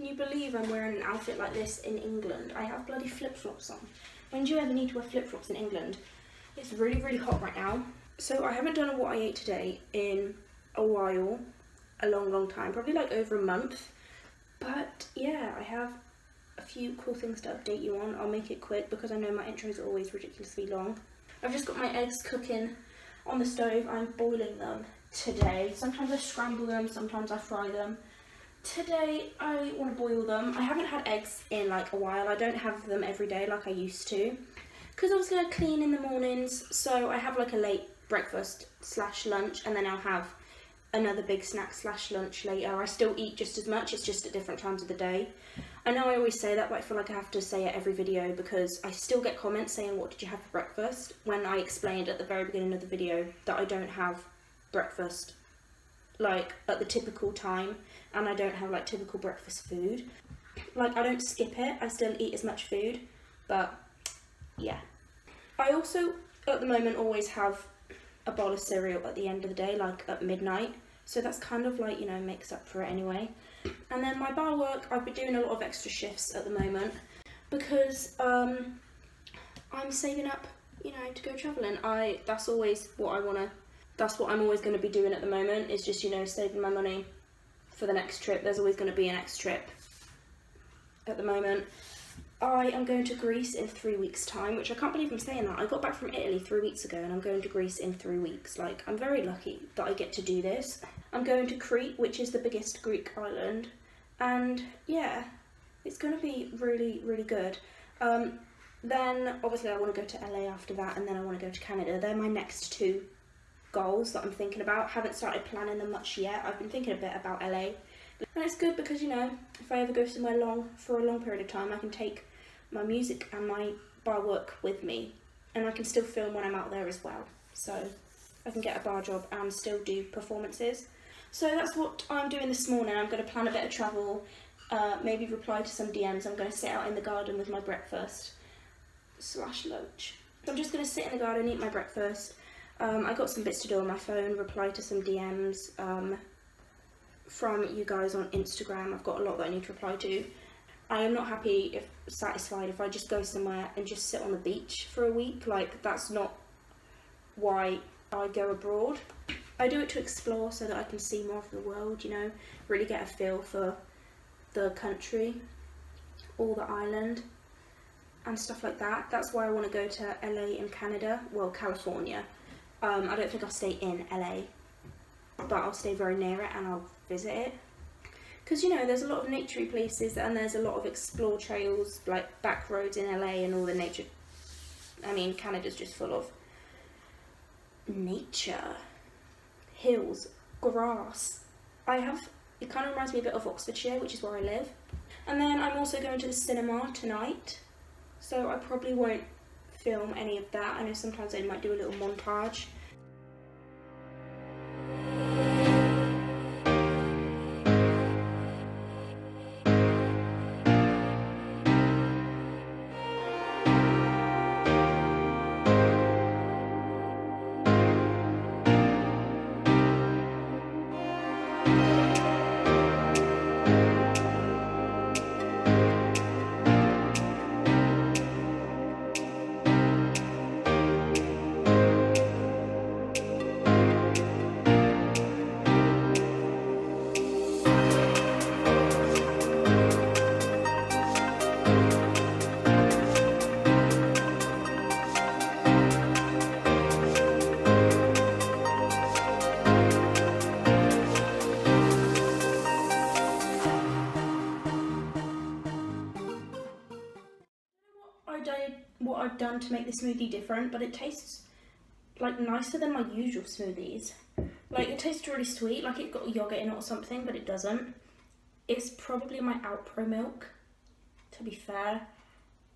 Can you believe I'm wearing an outfit like this in England? I have bloody flip-flops on. When do you ever need to wear flip-flops in England? It's really, really hot right now. So I haven't done a what I ate today in a while, a long, long time, probably like over a month. But yeah, I have a few cool things to update you on. I'll make it quick because I know my intros are always ridiculously long. I've just got my eggs cooking on the stove. I'm boiling them today. Sometimes I scramble them, sometimes I fry them. Today I want to boil them. I haven't had eggs in like a while. I don't have them every day like I used to. Because i obviously I clean in the mornings, so I have like a late breakfast slash lunch and then I'll have another big snack slash lunch later. I still eat just as much, it's just at different times of the day. I know I always say that, but I feel like I have to say it every video because I still get comments saying, what did you have for breakfast? When I explained at the very beginning of the video that I don't have breakfast like at the typical time and I don't have like typical breakfast food. Like I don't skip it, I still eat as much food, but yeah. I also at the moment always have a bowl of cereal at the end of the day, like at midnight. So that's kind of like, you know, makes up for it anyway. And then my bar work, I've been doing a lot of extra shifts at the moment because um, I'm saving up, you know, to go travelling. I That's always what I want to, that's what I'm always going to be doing at the moment is just, you know, saving my money for the next trip. There's always going to be a next trip at the moment. I am going to Greece in three weeks time, which I can't believe I'm saying that. I got back from Italy three weeks ago and I'm going to Greece in three weeks. Like, I'm very lucky that I get to do this. I'm going to Crete, which is the biggest Greek island. And yeah, it's going to be really, really good. Um, then obviously I want to go to LA after that and then I want to go to Canada. They're my next two goals that I'm thinking about. Haven't started planning them much yet. I've been thinking a bit about LA. And it's good because, you know, if I ever go somewhere long for a long period of time, I can take my music and my bar work with me and I can still film when I'm out there as well so I can get a bar job and still do performances so that's what I'm doing this morning I'm going to plan a bit of travel uh, maybe reply to some DMs I'm going to sit out in the garden with my breakfast slash lunch I'm just going to sit in the garden eat my breakfast um, I got some bits to do on my phone reply to some DMs um, from you guys on Instagram I've got a lot that I need to reply to I am not happy if satisfied if I just go somewhere and just sit on the beach for a week. Like that's not why I go abroad. I do it to explore so that I can see more of the world, you know, really get a feel for the country or the island and stuff like that. That's why I want to go to LA in Canada, well California. Um, I don't think I'll stay in LA, but I'll stay very near it and I'll visit it. Because you know there's a lot of naturey places and there's a lot of explore trails like back roads in LA and all the nature I mean Canada's just full of nature. Hills grass. I have it kind of reminds me a bit of Oxfordshire which is where I live. And then I'm also going to the cinema tonight so I probably won't film any of that. I know sometimes I might do a little montage to make the smoothie different, but it tastes like nicer than my usual smoothies. Like it tastes really sweet, like it got yogurt in it or something, but it doesn't. It's probably my Alpro milk, to be fair.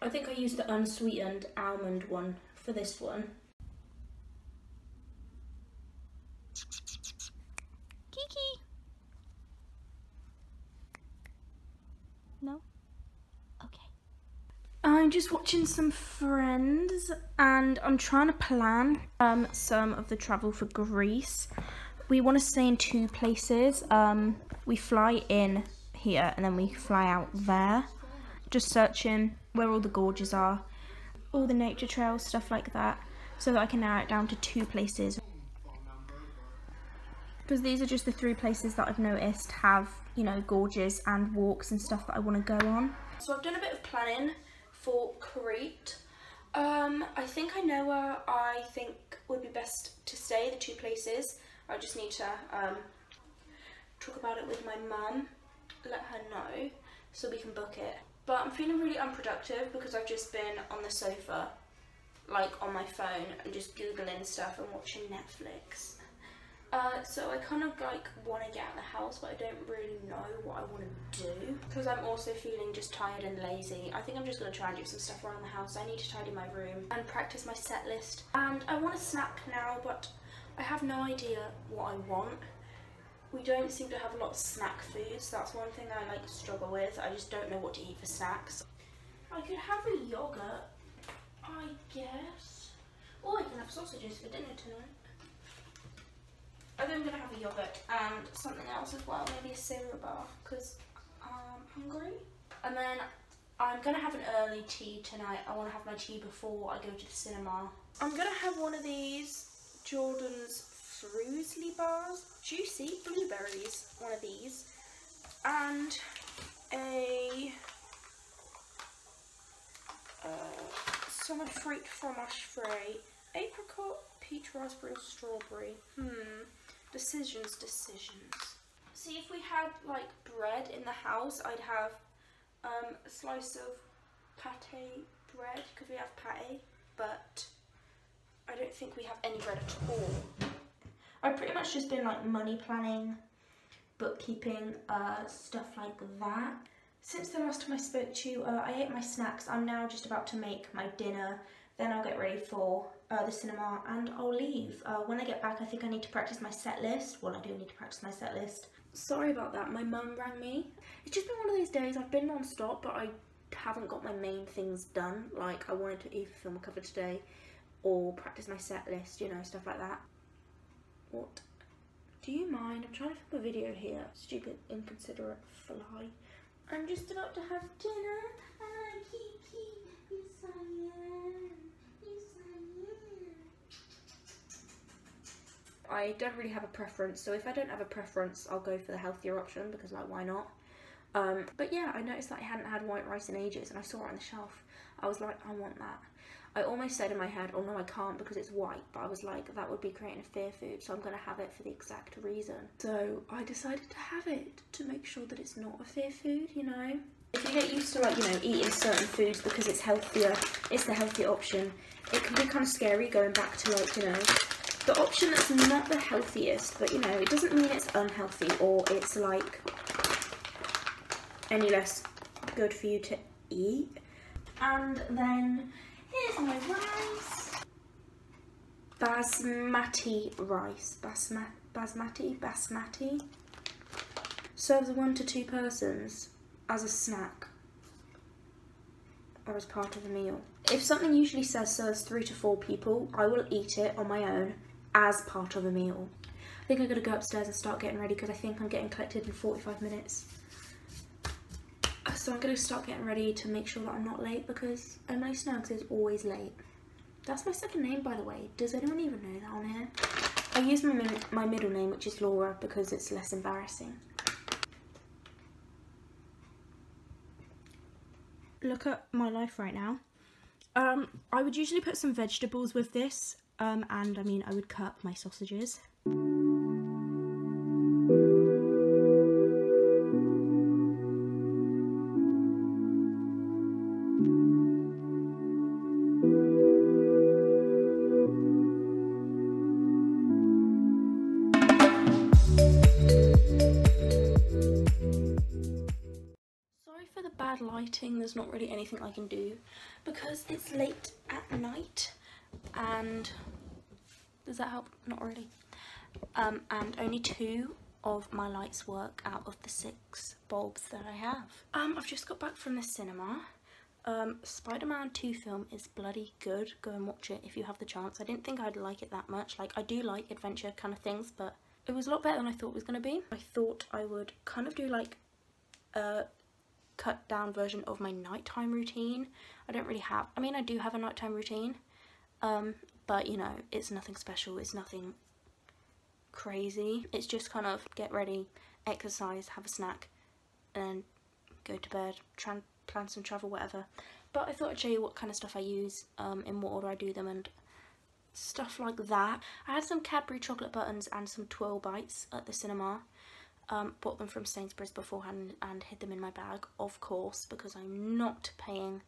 I think I used the unsweetened almond one for this one. Kiki! I'm just watching some Friends and I'm trying to plan um, some of the travel for Greece. We want to stay in two places. Um, we fly in here and then we fly out there. Just searching where all the gorges are, all the nature trails, stuff like that, so that I can narrow it down to two places. Because these are just the three places that I've noticed have, you know, gorges and walks and stuff that I want to go on. So I've done a bit of planning for Crete. Um, I think I know where I think would be best to stay, the two places. I just need to um, talk about it with my mum, let her know, so we can book it. But I'm feeling really unproductive because I've just been on the sofa, like on my phone, and just googling stuff and watching Netflix. Uh, so I kind of like want to get out of the house, but I don't really know what I want to do because I'm also feeling just tired and lazy. I think I'm just going to try and do some stuff around the house. I need to tidy my room and practice my set list. And I want a snack now, but I have no idea what I want. We don't seem to have a lot of snack foods. That's one thing I like struggle with. I just don't know what to eat for snacks. I could have a yogurt, I guess. Or I can have sausages for dinner tonight. I think I'm gonna have a yogurt and something else as well, maybe a cereal bar, because I'm hungry. And then I'm gonna have an early tea tonight. I wanna have my tea before I go to the cinema. I'm gonna have one of these Jordan's Frusli bars, juicy blueberries, one of these, and a uh, summer fruit fromage frais, apricot, peach, raspberry, or strawberry. Hmm. Decisions, decisions. See, if we had like bread in the house, I'd have um, a slice of pate bread because we have pate, but I don't think we have any bread at all. I've pretty much just been like money planning, bookkeeping, uh, stuff like that. Since the last time I spoke to you, uh, I ate my snacks. I'm now just about to make my dinner. Then I'll get ready for uh, the cinema and I'll leave. Uh, when I get back, I think I need to practice my set list. Well, I do need to practice my set list. Sorry about that. My mum rang me. It's just been one of those days. I've been non-stop, but I haven't got my main things done. Like, I wanted to either film a cover today or practice my set list, you know, stuff like that. What? Do you mind? I'm trying to film a video here. Stupid, inconsiderate fly. I'm just about to have dinner. Ah, Kiki. Yes, I am. I don't really have a preference, so if I don't have a preference, I'll go for the healthier option because, like, why not? Um, but yeah, I noticed that I hadn't had white rice in ages, and I saw it on the shelf. I was like, I want that. I almost said in my head, oh no, I can't because it's white, but I was like, that would be creating a fear food, so I'm going to have it for the exact reason. So I decided to have it to make sure that it's not a fear food, you know? If you get used to like, you know, eating certain foods because it's healthier, it's the healthier option, it can be kind of scary going back to like, you know, the option that's not the healthiest, but you know, it doesn't mean it's unhealthy or it's like any less good for you to eat. And then Here's my rice. Basmati rice. Basma basmati? Basmati. Serves one to two persons as a snack or as part of a meal. If something usually says serves three to four people, I will eat it on my own as part of a meal. I think I'm going to go upstairs and start getting ready because I think I'm getting collected in 45 minutes so I'm going to start getting ready to make sure that I'm not late because Emily Snuggs is always late. That's my second name, by the way. Does anyone even know that on here? I use my, my middle name, which is Laura, because it's less embarrassing. Look at my life right now. Um, I would usually put some vegetables with this, um, and I mean, I would cut my sausages. Sorry for the bad lighting there's not really anything I can do because it's late at night and does that help? Not really. Um, and only two of my lights work out of the six bulbs that I have. Um, I've just got back from the cinema. Um, Spider-Man 2 film is bloody good. Go and watch it if you have the chance. I didn't think I'd like it that much. Like, I do like adventure kind of things, but it was a lot better than I thought it was going to be. I thought I would kind of do like a cut down version of my nighttime routine. I don't really have, I mean I do have a nighttime routine, um, but you know, it's nothing special, it's nothing crazy. It's just kind of get ready, exercise, have a snack, and go to bed, plan some travel, whatever. But I thought I'd show you what kind of stuff I use, um, in what order I do them and stuff like that. I had some Cadbury chocolate buttons and some twirl bites at the cinema. Um, bought them from Sainsbury's beforehand and hid them in my bag, of course, because I'm not paying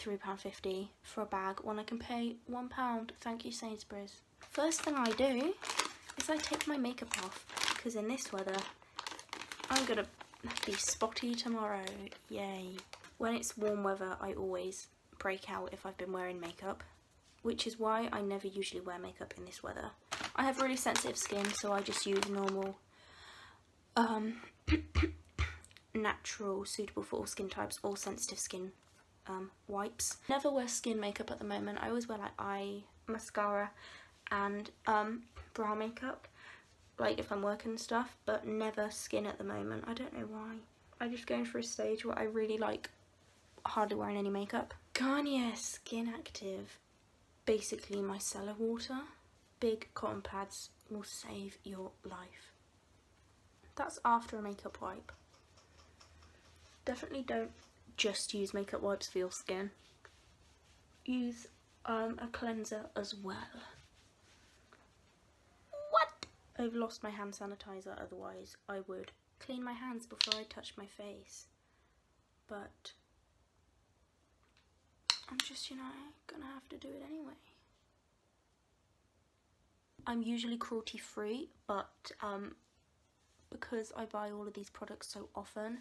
£3.50 for a bag when I can pay £1. Thank you, Sainsbury's. First thing I do is I take my makeup off, because in this weather, I'm going to be spotty tomorrow. Yay. When it's warm weather, I always break out if I've been wearing makeup, which is why I never usually wear makeup in this weather. I have really sensitive skin, so I just use normal um, natural, suitable for all skin types, all sensitive skin um, wipes. Never wear skin makeup at the moment. I always wear like eye mascara and um, brow makeup, like if I'm working and stuff, but never skin at the moment. I don't know why. I'm just going through a stage where I really like hardly wearing any makeup. Garnier Skin Active, basically micellar water. Big cotton pads will save your life. That's after a makeup wipe. Definitely don't just use makeup wipes for your skin. Use um, a cleanser as well. What? I've lost my hand sanitizer, otherwise I would clean my hands before I touch my face. But I'm just, you know, gonna have to do it anyway. I'm usually cruelty free, but um, because I buy all of these products so often,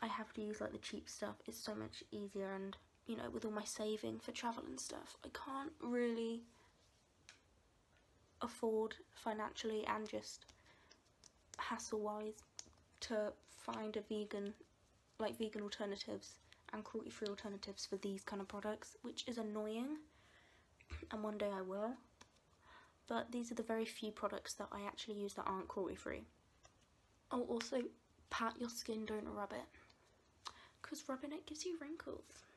I have to use like the cheap stuff. It's so much easier and you know with all my saving for travel and stuff, I can't really afford financially and just hassle wise to find a vegan like vegan alternatives and cruelty free alternatives for these kind of products which is annoying and one day I will but these are the very few products that I actually use that aren't cruelty free Oh, also pat your skin, don't rub it. Because rubbing it gives you wrinkles.